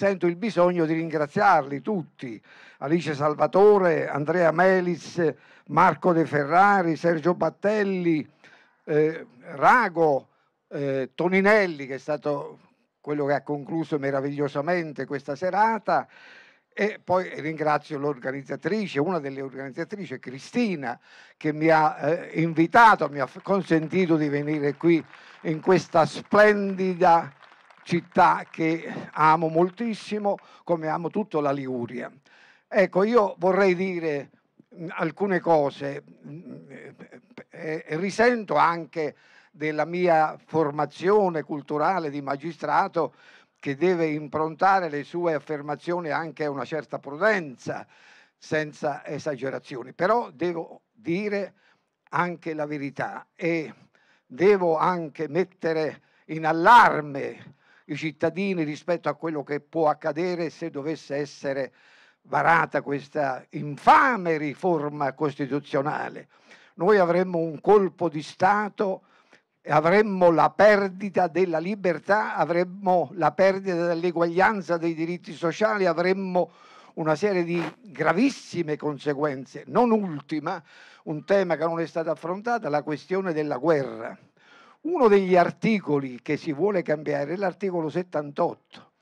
sento il bisogno di ringraziarli tutti, Alice Salvatore, Andrea Melis, Marco De Ferrari, Sergio Battelli, eh, Rago, eh, Toninelli che è stato quello che ha concluso meravigliosamente questa serata. E poi ringrazio l'organizzatrice, una delle organizzatrici, Cristina, che mi ha eh, invitato, mi ha consentito di venire qui in questa splendida città che amo moltissimo, come amo tutta la Liguria. Ecco, io vorrei dire mm, alcune cose, mm, eh, risento anche della mia formazione culturale di magistrato che deve improntare le sue affermazioni anche a una certa prudenza, senza esagerazioni. Però devo dire anche la verità e devo anche mettere in allarme i cittadini rispetto a quello che può accadere se dovesse essere varata questa infame riforma costituzionale. Noi avremmo un colpo di Stato avremmo la perdita della libertà, avremmo la perdita dell'eguaglianza dei diritti sociali, avremmo una serie di gravissime conseguenze, non ultima, un tema che non è stato affrontato, la questione della guerra. Uno degli articoli che si vuole cambiare è l'articolo 78,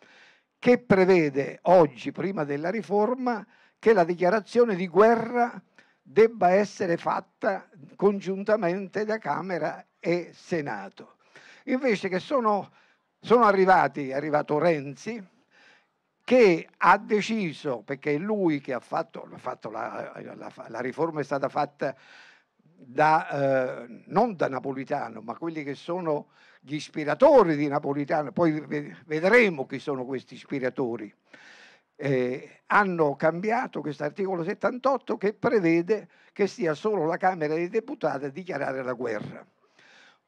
che prevede oggi, prima della riforma, che la dichiarazione di guerra debba essere fatta congiuntamente da Camera e Senato. Invece che sono, sono arrivati, è arrivato Renzi, che ha deciso, perché è lui che ha fatto, fatto la, la, la, riforma è stata fatta da, eh, non da Napolitano, ma quelli che sono gli ispiratori di Napolitano, poi vedremo chi sono questi ispiratori, eh, hanno cambiato questo articolo 78 che prevede che sia solo la Camera dei Deputati a dichiarare la guerra.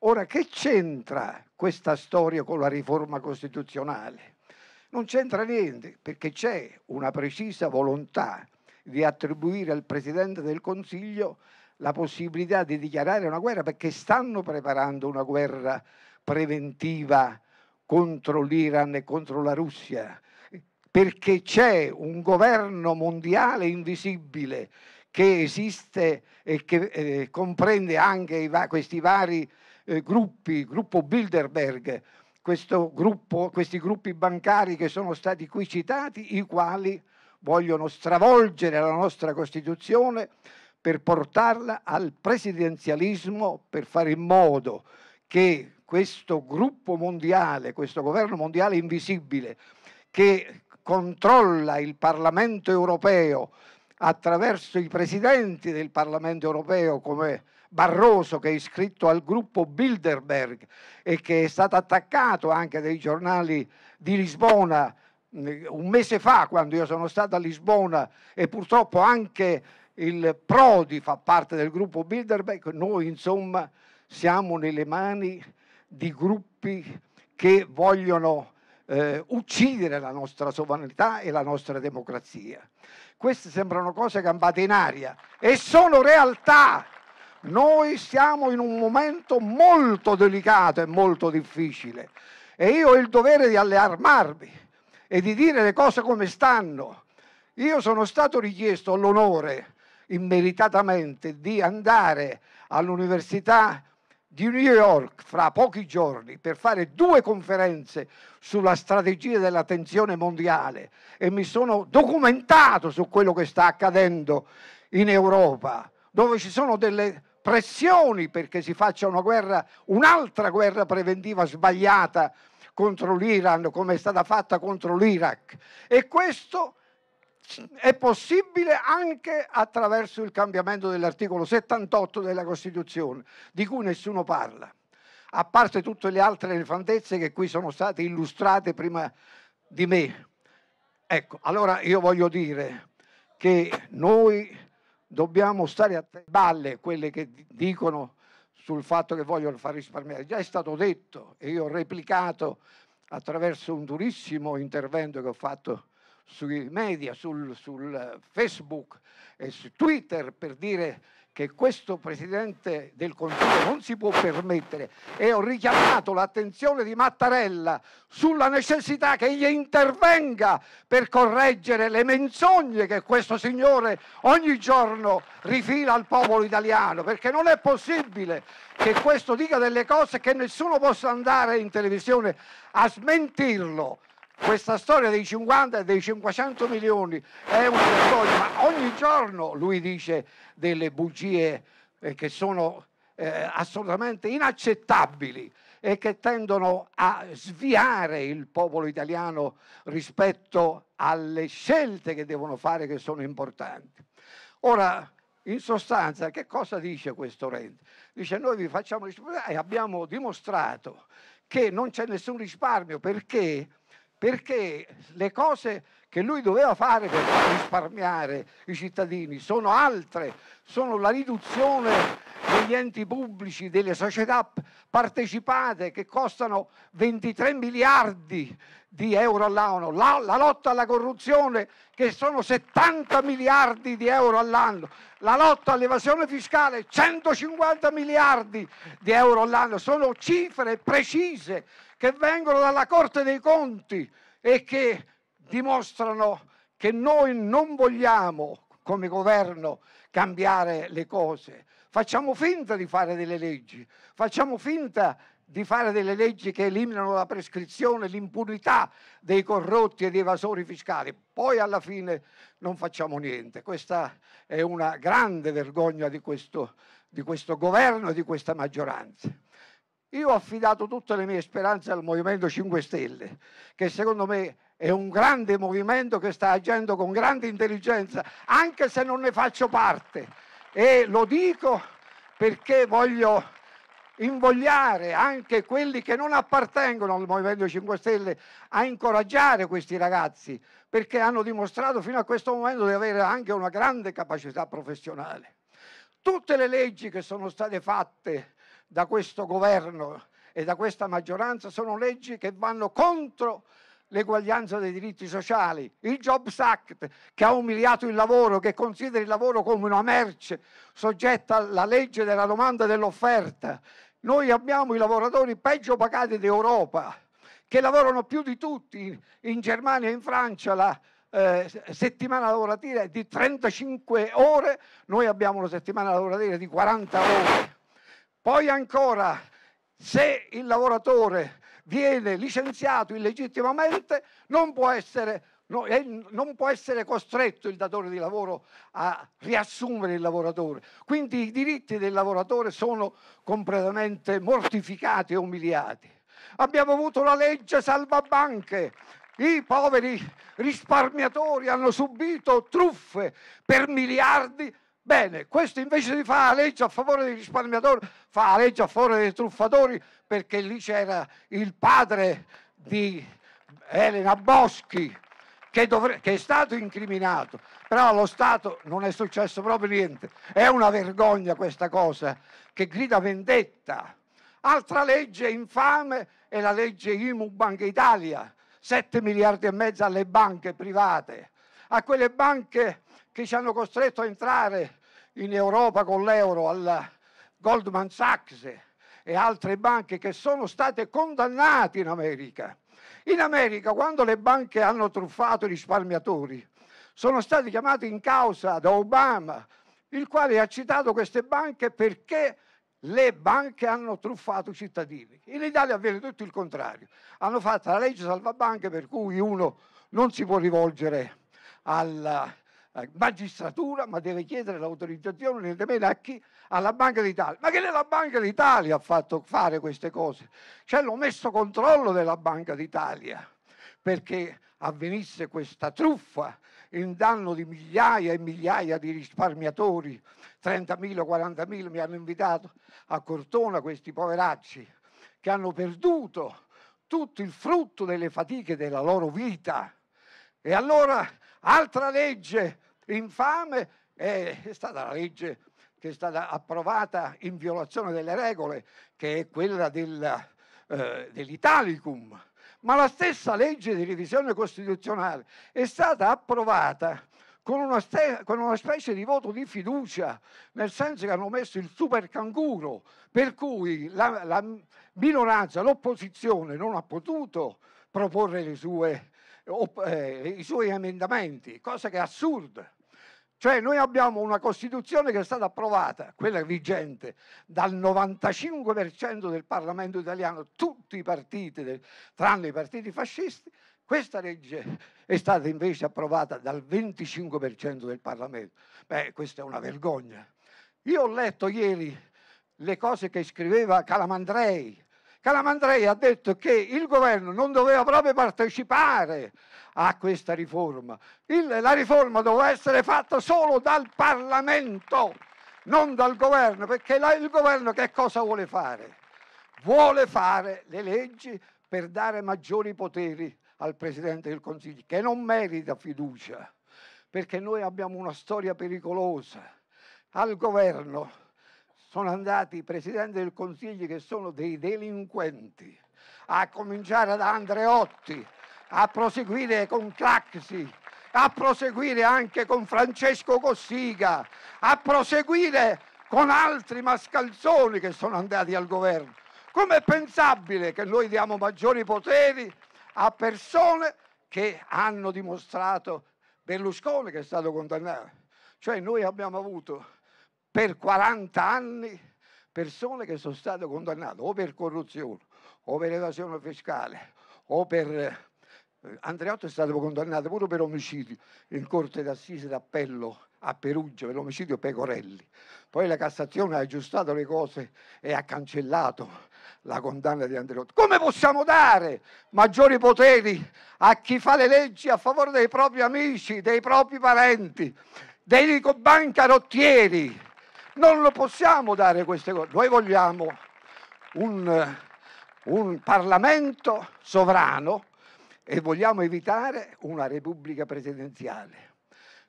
Ora, che c'entra questa storia con la riforma costituzionale? Non c'entra niente, perché c'è una precisa volontà di attribuire al Presidente del Consiglio la possibilità di dichiarare una guerra, perché stanno preparando una guerra preventiva contro l'Iran e contro la Russia, perché c'è un governo mondiale invisibile che esiste e che eh, comprende anche i, questi vari eh, gruppi, gruppo Bilderberg, gruppo, questi gruppi bancari che sono stati qui citati, i quali vogliono stravolgere la nostra Costituzione per portarla al presidenzialismo, per fare in modo che questo gruppo mondiale, questo governo mondiale invisibile che controlla il Parlamento europeo attraverso i presidenti del Parlamento europeo come Barroso che è iscritto al gruppo Bilderberg e che è stato attaccato anche dai giornali di Lisbona mm, un mese fa quando io sono stato a Lisbona e purtroppo anche il Prodi fa parte del gruppo Bilderberg, noi insomma siamo nelle mani di gruppi che vogliono eh, uccidere la nostra sovranità e la nostra democrazia. Queste sembrano cose campate in aria e sono realtà. Noi siamo in un momento molto delicato e molto difficile e io ho il dovere di allarmarmi e di dire le cose come stanno. Io sono stato richiesto l'onore immeritatamente di andare all'Università di New York fra pochi giorni per fare due conferenze sulla strategia della tensione mondiale e mi sono documentato su quello che sta accadendo in Europa, dove ci sono delle pressioni perché si faccia una guerra, un'altra guerra preventiva sbagliata contro l'Iran come è stata fatta contro l'Iraq. E questo è possibile anche attraverso il cambiamento dell'articolo 78 della Costituzione, di cui nessuno parla, a parte tutte le altre nefandezze che qui sono state illustrate prima di me. Ecco, allora io voglio dire che noi dobbiamo stare a balle quelle che dicono sul fatto che vogliono far risparmiare. Già è stato detto e io ho replicato attraverso un durissimo intervento che ho fatto sui media, sul, sul Facebook e su Twitter per dire che questo Presidente del Consiglio non si può permettere e ho richiamato l'attenzione di Mattarella sulla necessità che egli intervenga per correggere le menzogne che questo signore ogni giorno rifila al popolo italiano, perché non è possibile che questo dica delle cose che nessuno possa andare in televisione a smentirlo. Questa storia dei 50 e dei 500 milioni è una vergogna, ma ogni giorno lui dice delle bugie eh, che sono eh, assolutamente inaccettabili e che tendono a sviare il popolo italiano rispetto alle scelte che devono fare che sono importanti. Ora, in sostanza, che cosa dice questo Renzi? Dice noi vi facciamo risparmiare e abbiamo dimostrato che non c'è nessun risparmio perché, perché le cose che lui doveva fare per risparmiare i cittadini sono altre, sono la riduzione degli enti pubblici, delle società partecipate che costano 23 miliardi di euro all'anno, la, la, lotta alla corruzione che sono 70 miliardi di euro all'anno, la lotta all'evasione fiscale 150 miliardi di euro all'anno, sono cifre precise che vengono dalla Corte dei Conti e che dimostrano che noi non vogliamo come governo cambiare le cose. Facciamo finta di fare delle leggi, facciamo finta di fare delle leggi che eliminano la prescrizione, l'impunità dei corrotti e dei evasori fiscali. Poi alla fine non facciamo niente. Questa è una grande vergogna di questo, di questo governo e di questa maggioranza. Io ho affidato tutte le mie speranze al Movimento 5 Stelle, che secondo me è un grande movimento che sta agendo con grande intelligenza, anche se non ne faccio parte. E lo dico perché voglio invogliare anche quelli che non appartengono al Movimento 5 Stelle a incoraggiare questi ragazzi, perché hanno dimostrato fino a questo momento di avere anche una grande capacità professionale. Tutte le leggi che sono state fatte da questo governo e da questa maggioranza sono leggi che vanno contro l'eguaglianza dei diritti sociali, il Jobs Act che ha umiliato il lavoro, che considera il lavoro come una merce soggetta alla legge della domanda e dell'offerta. Noi abbiamo i lavoratori peggio pagati d'Europa, che lavorano più di tutti. In Germania e in Francia la eh, settimana lavorativa è di 35 ore, noi abbiamo una settimana lavorativa di 40 ore. Poi ancora, se il lavoratore viene licenziato illegittimamente, non può essere non può essere costretto il datore di lavoro a riassumere il lavoratore. Quindi i diritti del lavoratore sono completamente mortificati e umiliati. Abbiamo avuto la legge salvabanche. I poveri risparmiatori hanno subito truffe per miliardi Bene, questo invece di fare la legge a favore dei risparmiatori, fa la legge a favore dei truffatori perché lì c'era il padre di Elena Boschi che, dovre- che, è stato incriminato, però allo Stato non è successo proprio niente. È una vergogna questa cosa che grida vendetta. Altra legge infame è la legge IMU Banca Italia, 7 miliardi e mezzo alle banche private, a quelle banche che ci hanno costretto a entrare in Europa con l'euro, alla Goldman Sachs e altre banche che sono state condannate in America. In America, quando le banche hanno truffato i risparmiatori, sono stati chiamati in causa da Obama, il quale ha citato queste banche perché le banche hanno truffato i cittadini. In Italia avviene tutto il contrario. Hanno fatto la legge salvabanche per cui uno non si può rivolgere alla eh, magistratura, ma deve chiedere l'autorizzazione niente a chi? Alla Banca d'Italia. Ma che la Banca d'Italia ha fatto fare queste cose? C'è l'omesso controllo della Banca d'Italia perché avvenisse questa truffa in danno di migliaia e migliaia di risparmiatori, 30.000, 40.000 mi hanno invitato a Cortona questi poveracci che hanno perduto tutto il frutto delle fatiche della loro vita. E allora Altra legge infame è, stata la legge che è stata approvata in violazione delle regole, che è quella del, eh, dell'Italicum. Ma la stessa legge di revisione costituzionale è stata approvata con una, ste- con una, specie di voto di fiducia, nel senso che hanno messo il super canguro, per cui la, la minoranza, l'opposizione non ha potuto proporre sue, eh, i suoi emendamenti, cosa che è assurda. Cioè noi abbiamo una Costituzione che è stata approvata, quella vigente, dal 95% del Parlamento italiano, tutti i partiti, tranne i partiti fascisti, questa legge è stata invece approvata dal 25% del Parlamento. Beh, questa è una vergogna. Io ho letto ieri le cose che scriveva Calamandrei. Calamandrei ha detto che il governo non doveva proprio partecipare a questa riforma. Il, la riforma doveva essere fatta solo dal Parlamento, non dal governo, perché la, il governo che cosa vuole fare? Vuole fare le leggi per dare maggiori poteri al Presidente del Consiglio, che non merita fiducia, perché noi abbiamo una storia pericolosa. Al governo sono andati i Presidenti del Consiglio che sono dei delinquenti, a cominciare da Andreotti, a proseguire con Craxi, a proseguire anche con Francesco Cossiga, a proseguire con altri mascalzoni che sono andati al governo. Com'è pensabile che noi diamo maggiori poteri a persone che hanno dimostrato Berlusconi che è stato condannato? Cioè noi abbiamo avuto per 40 anni persone che sono state condannate o per corruzione o per evasione fiscale o per eh, Andreotto è stato condannato pure per omicidio in corte d'assise d'appello a Perugia per l'omicidio Pecorelli. Poi la Cassazione ha aggiustato le cose e ha cancellato la condanna di Andreotti. Come possiamo dare maggiori poteri a chi fa le leggi a favore dei propri amici, dei propri parenti, dei bancarottieri? Non lo possiamo dare queste cose. Noi vogliamo un, un Parlamento sovrano e vogliamo evitare una repubblica presidenziale.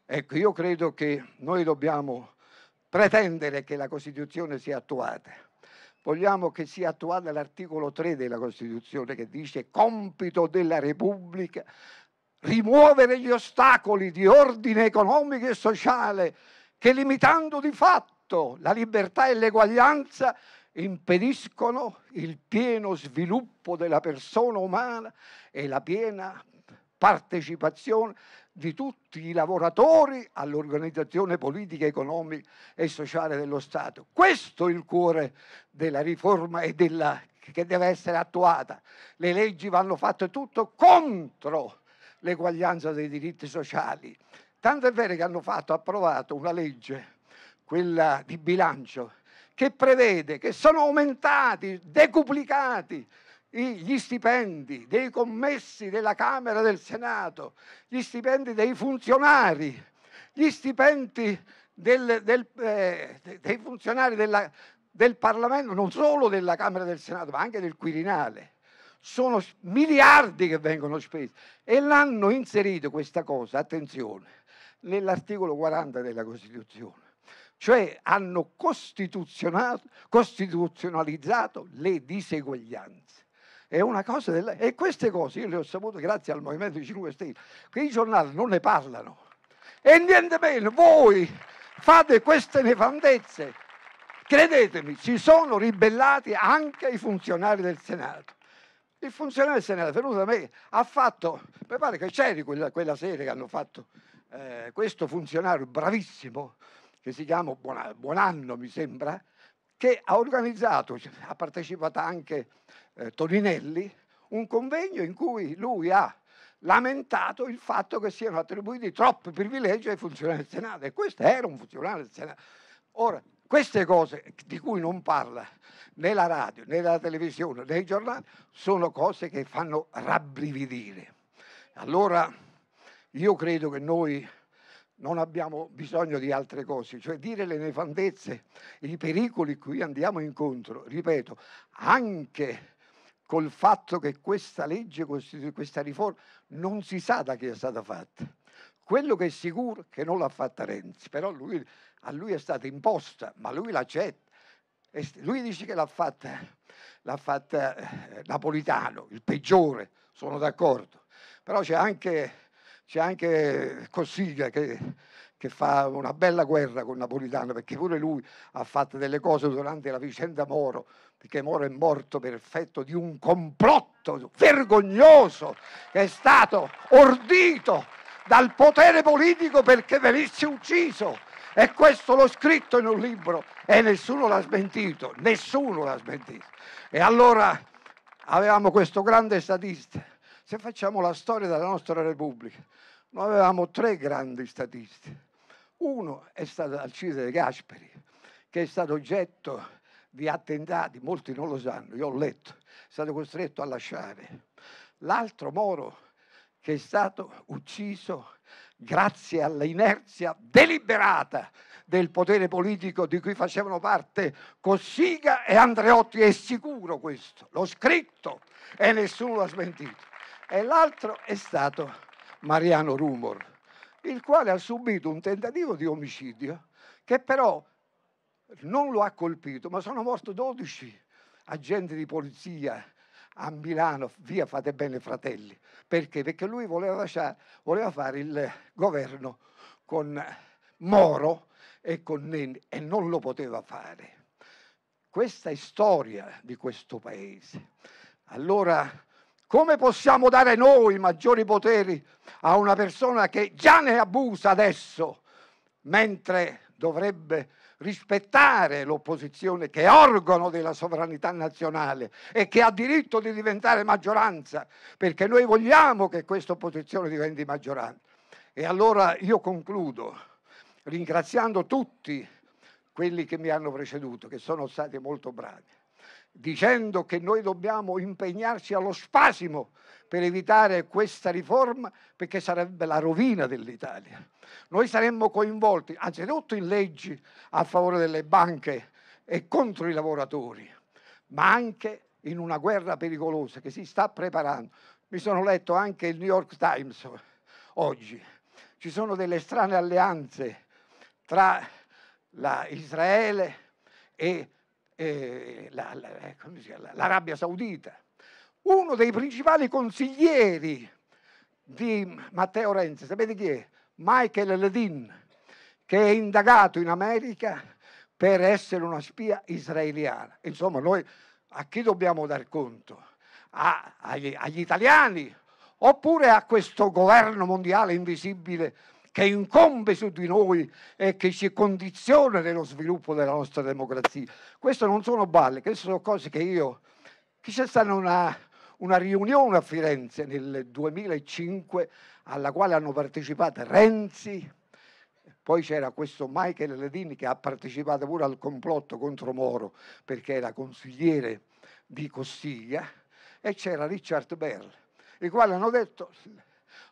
Ecco, io credo che noi dobbiamo pretendere che la Costituzione sia attuata. Vogliamo che sia attuata l'articolo 3 della Costituzione che dice compito della Repubblica rimuovere gli ostacoli di ordine economico e sociale che limitando di fatto la libertà e l'eguaglianza impediscono il pieno sviluppo della persona umana e la piena partecipazione di tutti i lavoratori all'organizzazione politica, economica e sociale dello Stato. Questo è il cuore della riforma e della, che deve essere attuata. Le leggi vanno fatte tutto contro l'eguaglianza dei diritti sociali. Tanto è vero che hanno fatto, approvato una legge, quella di bilancio, che prevede che sono aumentati, decuplicati gli stipendi dei commessi della Camera del Senato, gli stipendi dei funzionari, gli stipendi del, del, eh, dei funzionari della, del Parlamento, non solo della Camera del Senato, ma anche del Quirinale. Sono miliardi che vengono spesi e l'hanno inserito questa cosa, attenzione, nell'articolo 40 della Costituzione cioè hanno costituzionalizzato le diseguaglianze. Della... E queste cose io le ho sapute grazie al Movimento di 5 Stelle, che i giornali non ne parlano. E niente meno, voi fate queste nefandezze. Credetemi, si sono ribellati anche i funzionari del Senato. Il funzionario del Senato è venuto da me, ha fatto, mi pare che c'eri quella, quella sera che hanno fatto eh, questo funzionario bravissimo, che si chiama Buon Anno, mi sembra, che ha organizzato, ha partecipato anche eh, Toninelli, un convegno in cui lui ha lamentato il fatto che siano attribuiti troppi privilegi ai funzionari del Senato e questo era un funzionario del Senato. Ora, queste cose di cui non parla né la radio, né la televisione, né i giornali, sono cose che fanno rabbrividire. Allora, io credo che noi non abbiamo bisogno di altre cose, cioè dire le nefandezze, i pericoli cui andiamo incontro, ripeto, anche col fatto che questa legge, questa riforma non si sa da chi è stata fatta. Quello che è sicuro è che non l'ha fatta Renzi, però lui, a lui è stata imposta, ma lui l'accetta. Lui dice che l'ha fatta, l'ha fatta eh, Napolitano, il peggiore, sono d'accordo. Però c'è anche c'è anche Cossiga che, che, fa una bella guerra con Napolitano, perché pure lui ha fatto delle cose durante la vicenda Moro, perché Moro è morto per effetto di un complotto vergognoso che è stato ordito dal potere politico perché venisse ucciso. E questo l'ho scritto in un libro e nessuno l'ha smentito, nessuno l'ha smentito. E allora avevamo questo grande statista. Se facciamo la storia della nostra Repubblica, noi avevamo tre grandi statisti. Uno è stato Alcide De Gasperi, che è stato oggetto di attentati, molti non lo sanno, io ho letto, è stato costretto a lasciare. L'altro Moro, che è stato ucciso grazie all'inerzia deliberata del potere politico di cui facevano parte Cossiga e Andreotti, è sicuro questo, l'ho scritto e nessuno l'ha smentito. E l'altro è stato Mariano Rumor, il quale ha subito un tentativo di omicidio che però non lo ha colpito, ma sono morti 12 agenti di polizia a Milano, via fate bene fratelli. Perché? Perché lui voleva, lasciare, voleva fare il governo con Moro e con Nenni e non lo poteva fare. Questa è storia di questo paese. Allora, come possiamo dare noi maggiori poteri a una persona che già ne abusa adesso, mentre dovrebbe rispettare l'opposizione che è organo della sovranità nazionale e che ha diritto di diventare maggioranza, perché noi vogliamo che questa opposizione diventi maggioranza. E allora io concludo ringraziando tutti quelli che mi hanno preceduto, che sono stati molto bravi, dicendo che noi dobbiamo impegnarci allo spasimo per evitare questa riforma perché sarebbe la rovina dell'Italia. Noi saremmo coinvolti anzitutto in leggi a favore delle banche e contro i lavoratori, ma anche in una guerra pericolosa che si sta preparando. Mi sono letto anche il New York Times oggi. Ci sono delle strane alleanze tra la Israele e, e la, la, eh, l'Arabia Saudita uno dei principali consiglieri di Matteo Renzi, sapete chi è? Michael Ledin, che è indagato in America per essere una spia israeliana. Insomma, noi a chi dobbiamo dar conto? A, agli, agli italiani oppure a questo governo mondiale invisibile che incombe su di noi e che ci condiziona nello sviluppo della nostra democrazia. Queste non sono balle, queste sono cose che io... Qui c'è stata una, una riunione a Firenze nel 2005 alla quale hanno partecipato Renzi, poi c'era questo Michael Ledini che ha partecipato pure al complotto contro Moro perché era consigliere di Costiglia e c'era Richard Bell, i quali hanno detto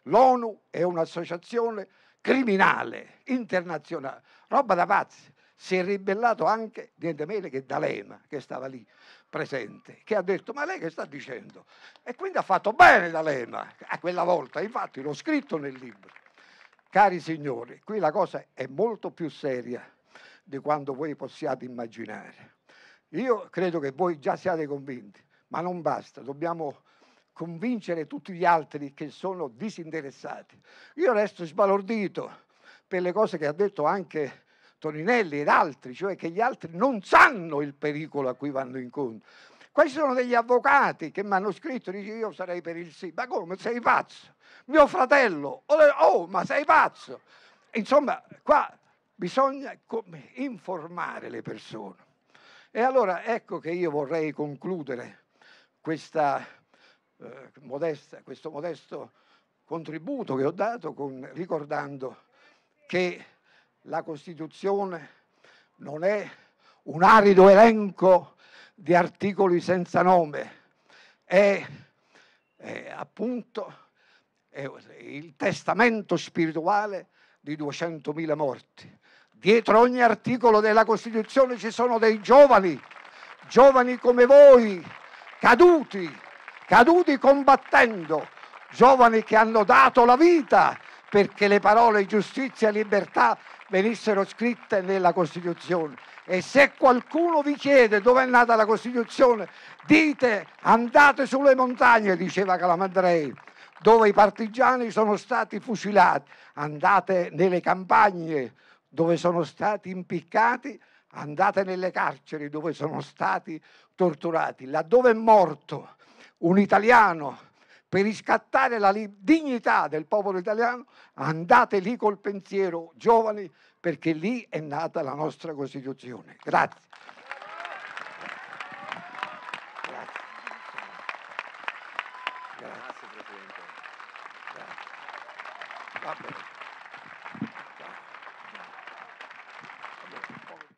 l'ONU è un'associazione criminale internazionale, roba da pazzi. Si è ribellato anche niente meno che D'Alema che stava lì presente, che ha detto ma lei che sta dicendo? E quindi ha fatto bene D'Alema a quella volta, infatti l'ho scritto nel libro. Cari signori, qui la cosa è molto più seria di quanto voi possiate immaginare. Io credo che voi già siate convinti, ma non basta, dobbiamo convincere tutti gli altri che sono disinteressati. Io resto sbalordito per le cose che ha detto anche Toninelli ed altri, cioè che gli altri non sanno il pericolo a cui vanno incontro. Questi sono degli avvocati che mi hanno scritto, dice io sarei per il sì, ma come sei pazzo? Mio fratello, oh ma sei pazzo? Insomma, qua bisogna informare le persone. E allora ecco che io vorrei concludere questa, eh, modesta, questo modesto contributo che ho dato con, ricordando che la Costituzione non è un arido elenco di articoli senza nome, è, è appunto è il testamento spirituale di 200.000 morti. Dietro ogni articolo della Costituzione ci sono dei giovani, giovani come voi, caduti, caduti combattendo, giovani che hanno dato la vita perché le parole giustizia e libertà venissero scritte nella Costituzione. E se qualcuno vi chiede dove è nata la Costituzione, dite andate sulle montagne, diceva Calamandrei, dove i partigiani sono stati fucilati, andate nelle campagne dove sono stati impiccati, andate nelle carceri dove sono stati torturati. Laddove è morto un italiano per riscattare la dignità del popolo italiano, andate lì col pensiero, giovani, perché lì è nata la nostra Costituzione. Grazie.